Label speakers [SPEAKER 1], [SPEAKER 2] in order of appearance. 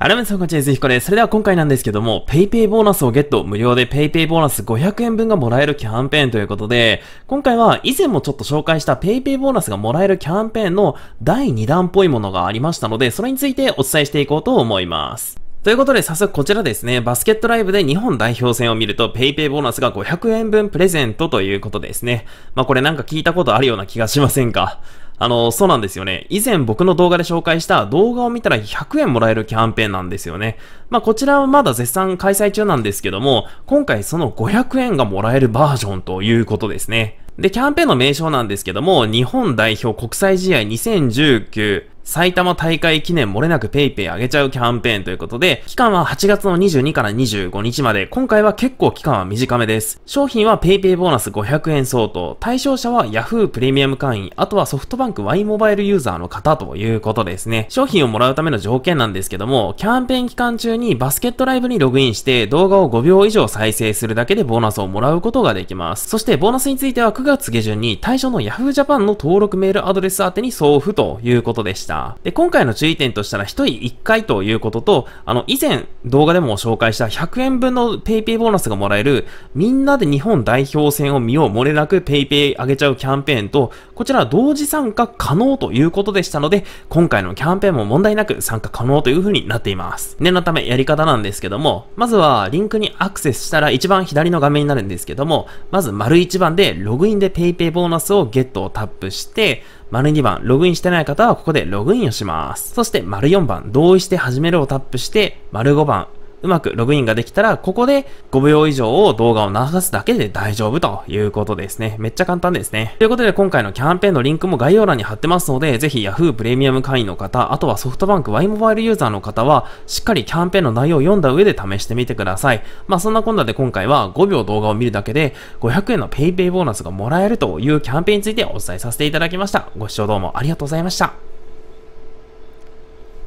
[SPEAKER 1] 改めましてこんにちは、ぜひこれ。それでは今回なんですけども、PayPay ボーナスをゲット、無料で PayPay ボーナス500円分がもらえるキャンペーンということで、今回は以前もちょっと紹介した PayPay ボーナスがもらえるキャンペーンの第2弾っぽいものがありましたので、それについてお伝えしていこうと思います。ということで、早速こちらですね、バスケットライブで日本代表戦を見ると、PayPay ボーナスが500円分プレゼントということですね。まあこれなんか聞いたことあるような気がしませんか？あの、そうなんですよね。以前僕の動画で紹介した動画を見たら100円もらえるキャンペーンなんですよね。まあ、こちらはまだ絶賛開催中なんですけども、今回その500円がもらえるバージョンということですね。で、キャンペーンの名称なんですけども、日本代表国際試合2019埼玉大会記念漏れなく PayPay あげちゃうキャンペーンということで、期間は8月の22から25日まで、今回は結構期間は短めです。商品は PayPay ボーナス500円相当、対象者は Yahoo プレミアム会員、あとはソフトバンク Y モバイルユーザーの方ということですね。商品をもらうための条件なんですけども、キャンペーン期間中にバスケットライブにログインして動画を5秒以上再生するだけでボーナスをもらうことができます。そしてボーナスについては9月下旬に対象の Yahoo Japan の登録メールアドレス宛てに送付ということでした。で、今回の注意点としたら1人1回ということと、あの、以前動画でも紹介した100円分の PayPay ボーナスがもらえる、みんなで日本代表戦を見よう漏れなく PayPay あげちゃうキャンペーンと、こちらは同時参加可能ということでしたので、今回のキャンペーンも問題なく参加可能という風になっています。念のためやり方なんですけども、まずはリンクにアクセスしたら一番左の画面になるんですけども、まず丸1番でログインで PayPay ボーナスをゲットをタップして、丸2番、ログインしてない方はここでログインをします。そして丸4番、同意して始めるをタップして、丸5番、うまくログインができたら、ここで5秒以上を動画を流すだけで大丈夫ということですね。めっちゃ簡単ですね。ということで今回のキャンペーンのリンクも概要欄に貼ってますので、ぜひ Yahoo プレミアム会員の方、あとはソフトバンク Y モバイルユーザーの方は、しっかりキャンペーンの内容を読んだ上で試してみてください。まあそんなこんなで今回は5秒動画を見るだけで500円の PayPay ボーナスがもらえるというキャンペーンについてお伝えさせていただきました。ご視聴どうもありがとうございました。